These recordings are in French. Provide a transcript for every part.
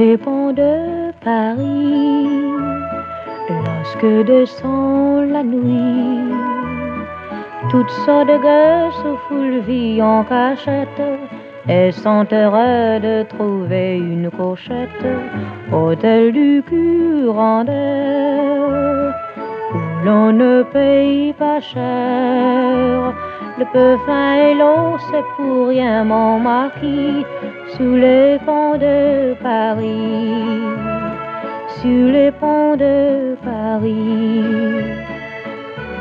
les ponts de Paris, lorsque descend la nuit, toutes sortes de gueules sous vie en cachette, et sont heureux de trouver une cochette, hôtel du Curandel l'on ne paye pas cher. Le peu fin et l'eau, c'est pour rien mon marquis sous les ponts de Paris, sur les ponts de Paris.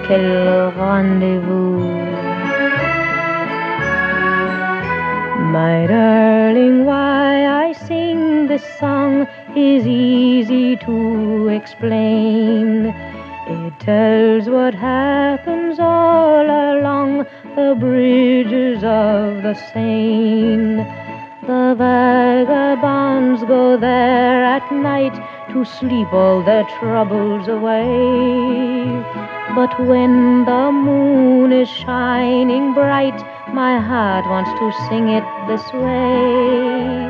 Quel rendez-vous! My darling, why I sing this song is easy to explain. Tells what happens all along the bridges of the Seine. The vagabonds go there at night to sleep all their troubles away. But when the moon is shining bright, my heart wants to sing it this way.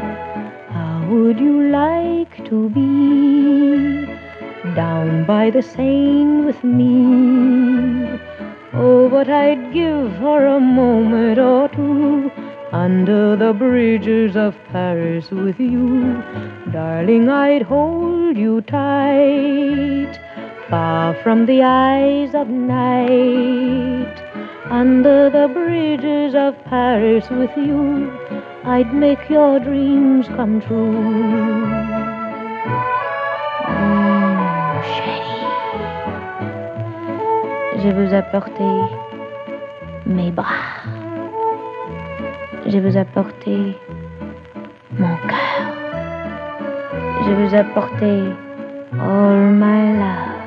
How would you like to be by the Seine with me? Oh, what I'd give for a moment or two under the bridges of Paris with you. Darling, I'd hold you tight, far from the eyes of night. Under the bridges of Paris with you, I'd make your dreams come true. Je veux apporter mes bras. Je veux apporter mon cœur. Je veux apporter all my love.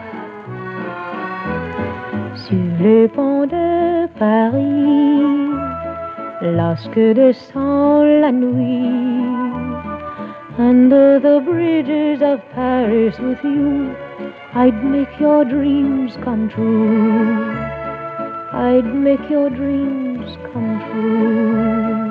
Sur le pont de Paris, lorsque descend la nuit, under the bridges of Paris with you, I'd make your dreams come true. I'd make your dreams come true.